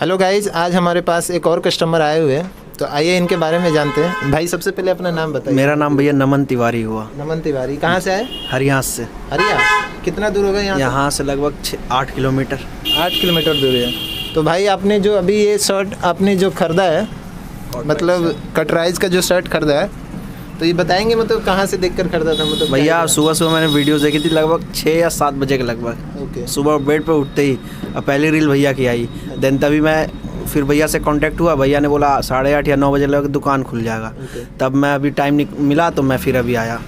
Hello guys आज हमारे पास एक और कस्टमर आए हुए हैं। तो आइए इनके बारे में जानते हैं। भाई सबसे पहले अपना नाम बताइए। मेरा नाम भैया नमन तिवारी हुआ। नमन तिवारी। कहाँ से आए? हरियाणा से। हरिया कितना दूर होगा यहाँ यहाँ से लगभग छः आठ किलोमीटर। आठ किलोमीटर दूर है। तो भाई आपने जो अभी ये शर्ट आपने जो खरीदा है मतलब कटराइज का जो शर्ट खरीदा है तो ये बताएँगे मतलब कहाँ से देखकर खरीदा था मतलब भैया सुबह सुबह मैंने वीडियो देखी थी लगभग छः या सात बजे के लगभग। ओके। सुबह बेड पे उठते ही अब पहली रील भैया की आई। देन तभी मैं फिर भैया से कांटेक्ट हुआ भैया ने बोला साढ़े आठ या नौ बजे लगभग दुकान खुल जाएगा। तब मैं अभी टाइम मिला तो मैं फिर अभी आया।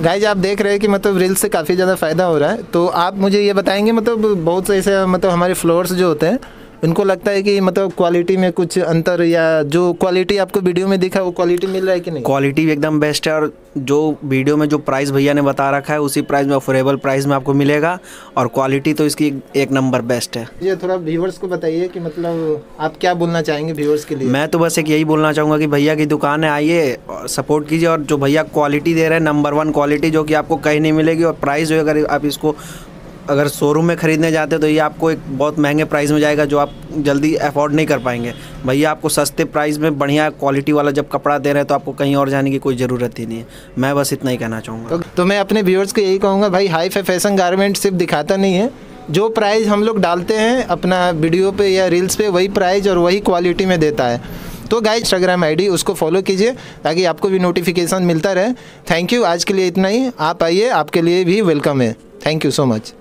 गाइज़ आप देख रहे हैं कि मतलब रील्स से काफ़ी ज़्यादा फ़ायदा हो रहा है। तो आप मुझे ये बताएँगे मतलब बहुत से ऐसे मतलब हमारे फ्लोर्स जो होते हैं उनको लगता है कि मतलब क्वालिटी में कुछ अंतर या जो क्वालिटी आपको वीडियो में दिखा वो क्वालिटी मिल रहा है कि नहीं? क्वालिटी भी एकदम बेस्ट है और जो वीडियो में जो प्राइस भैया ने बता रखा है उसी प्राइस में अफोर्डेबल प्राइस में आपको मिलेगा और क्वालिटी तो इसकी एक नंबर बेस्ट है। ये थोड़ा व्यूवर्स को बताइए कि मतलब आप क्या बोलना चाहेंगे व्यूवर्स के लिए? मैं तो बस एक यही बोलना चाहूँगा कि भैया की दुकान है आइए और सपोर्ट कीजिए और जो भैया क्वालिटी दे रहे हैं नंबर वन क्वालिटी जो कि आपको कहीं नहीं मिलेगी और प्राइस जो अगर आप इसको अगर शोरूम में ख़रीदने जाते तो ये आपको एक बहुत महँगे प्राइस में जाएगा जो आप जल्दी अफोर्ड नहीं कर पाएँगे। भैया आपको सस्ते प्राइस में बढ़िया क्वालिटी वाला जब कपड़ा दे रहे हैं तो आपको कहीं और जाने की कोई ज़रूरत ही नहीं है। मैं बस इतना ही कहना चाहूँगा। तो, तो मैं अपने व्यूअर्स को यही कहूँगा भाई हाई फै फ़ैशन गारमेंट सिर्फ़ दिखाता नहीं है। जो प्राइस हम लोग डालते हैं अपना वीडियो पे या रील्स पे वही प्राइस और वही क्वालिटी में देता है। तो गाइस इंस्टाग्राम आईडी उसको फॉलो कीजिए ताकि आपको भी नोटिफिकेशन मिलता रहे। थैंक यू आज के लिए इतना ही। आप आइए आपके लिए भी वेलकम है। Thank you so much